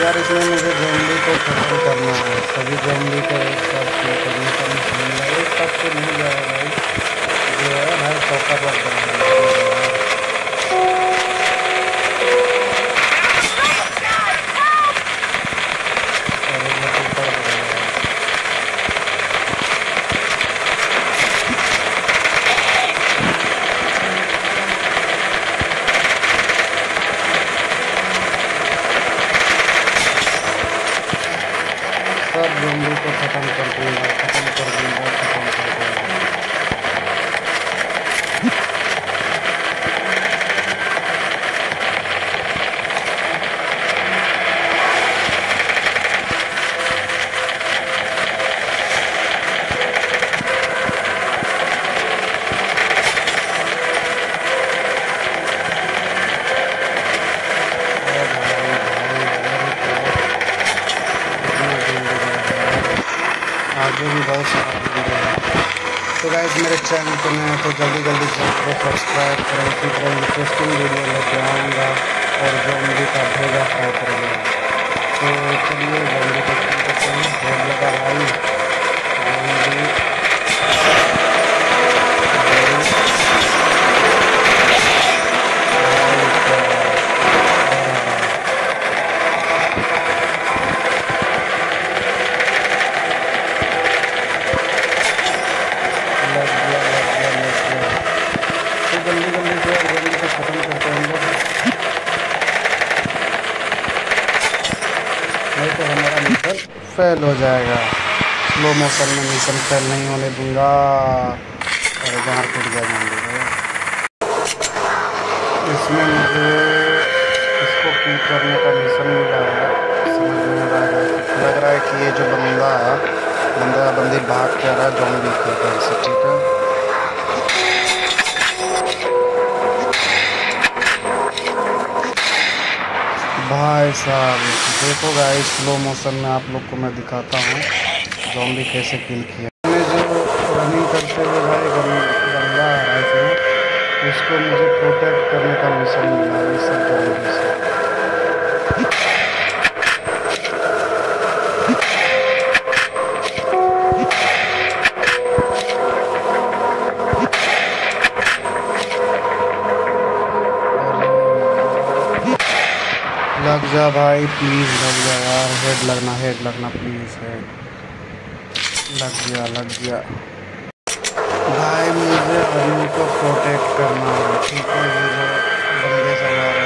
यार, इसमें मुझे फैमिली को खत्म करना है। सभी फैमिली को एक साथ करने का एक साथ तो नहीं जाएगा जो है भाई चौका लग करना सब जोम्बी को ख़त्म कर दूँगा ख़त्म कर दूँगा ख़त्म कर दूँगा आगे भी बहुत सारा वीडियो है। तो गाइज़ मेरे चैनल पर नए तो जल्दी जल्दी चैनल को सब्सक्राइब करें इसी तरह इंटरेस्टिंग वीडियो लेकर आऊँगा और जो मुझे का भेजा ट्राई करेंगे तो चलिए जल्दी को शुरू करते हैं बहुत लगा भाई जल्दी लग गया लग गया लग गया तो जल्दी जल्दी से और जल्दी से ख़त्म करते हैं हम लोग नहीं तो हमारा मिशन फेल हो जाएगा। स्लो मोशन में मिशन फेल नहीं होने दूँगा। और बाहर टूट जाएँगे इसमें मुझे इसको की करने का मिशन मिला है। है। लग रहा है कि ये जो बंदा है, बंदा बंदी भाग के आ रहा है जॉम्बी से ठीक है भाई साहब, देखो गाइस स्लो मोशन में आप लोग को मैं दिखाता हूँ जॉम्बी कैसे किल किया। मैंने जो रनिंग करते हुए भाई उसको मुझे प्रोटेक्ट करने का मिशन मिला इस सब जॉम्बी से लग जा भाई प्लीज़ लग जा यार हेड लगना हेड लगना प्लीज़ हेड लग गया लग गया। भाई, मुझे अभी को प्रोटेक्ट करना है, ठीक है? बंदे सब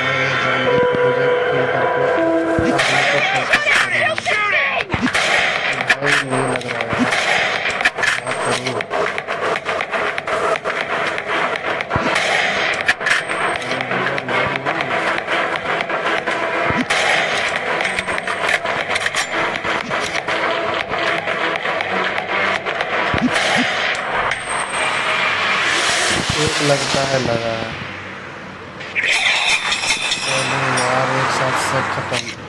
लगता है लगा। है चलो यार एक साथ सब खत्म।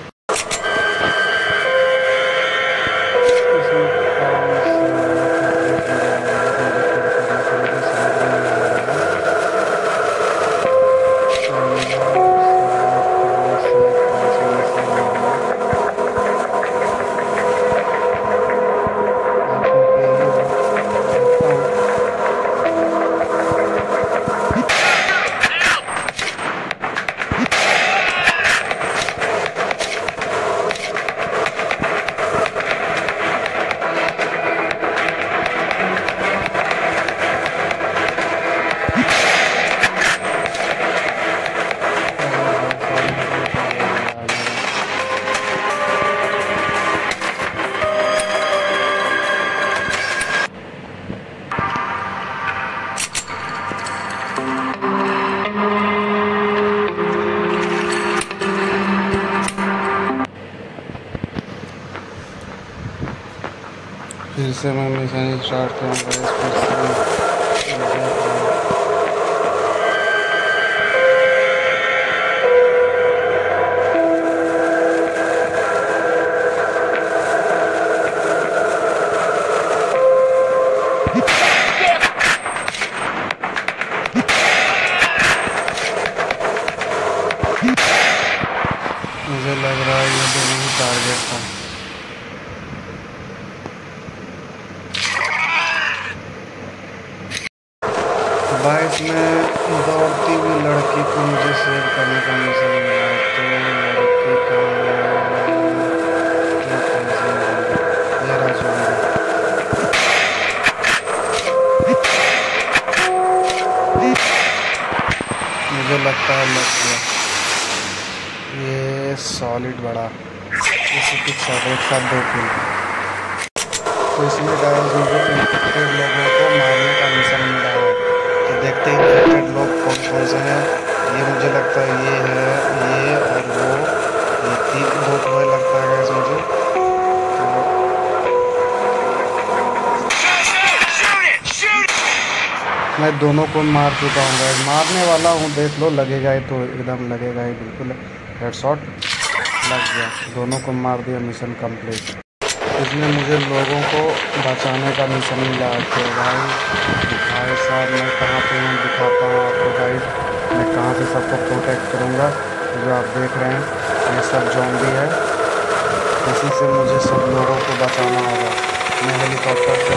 फिर से मैं मिशन स्टार्ट करूँगा मुझे लग रहा है ये दोनों ही टारगेट था बाईस में दौड़ती हुई लड़की को मुझे सेव करने का मिशन मिला तो लड़की का मुझे लगता है लग गया। ये सॉलिड बड़ा। इसी के एक साथ दो किल। तो इसमें गाइस मुझे लोगों को मारने का मिशन मिला। है देखते हैं इन्फेक्टेड लोग कौन कौन से हैं। ये मुझे लगता है ये है, ये और वो। ये तीन दो टोए लगता है गाइस मुझे। तो मैं दोनों को मार चुका हूँ गाइस मारने वाला हूँ, देख लो, लगेगा ही तो एकदम लगेगा ही, बिल्कुल। हेड शॉट लग गया। दोनों को मार दिया मिशन कंप्लीट इसमें मुझे लोगों को बचाने का मिशन मिला तो भाई। भाई साहब मैं कहाँ पे हूँ दिखाता हूँ आपको गाइस मैं कहाँ से सबको प्रोटेक्ट करूँगा, जो आप देख रहे हैं। ये सब जॉम्बी है। इसी से मुझे सब लोगों को बचाना होगा। मैं हेलीकॉप्टर से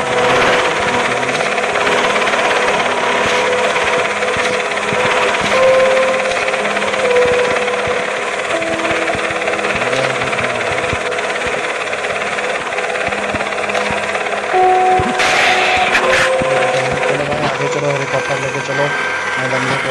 चलो हेलीकॉप्टर लेके चलो मैं बंदे को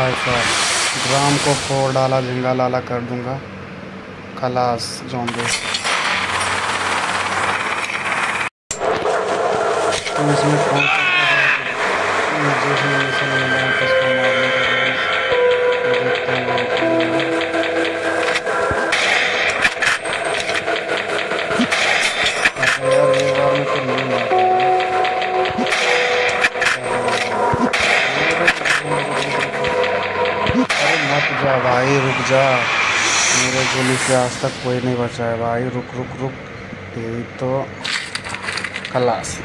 भाई साहब ग्राम को फोड़ डाला, झिंगा लाला कर दूँगा। खलास जॉम्बे तो इसमें कौन सा मुझे भाई, रुक जा। मेरे गोली से आज तक कोई नहीं बचा है भाई। रुक रुक रुक। यही तो खलास।